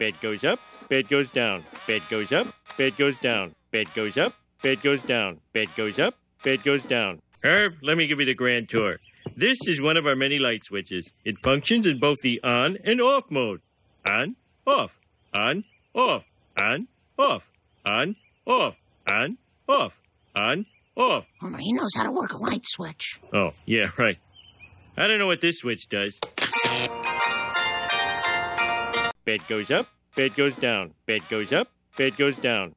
bed goes up, bed goes down, bed goes up, bed goes down, bed goes up, bed goes down, bed goes up, bed goes down. Herb, let me give you the grand tour. This is one of our many light switches. It functions in both the on and off mode. On, off, on, off, on, off, on, off, on, off, on, off. Oh, he knows how to work a light switch. Oh, yeah, right. I don't know what this switch does. Bed goes up, bed goes down, bed goes up, bed goes down,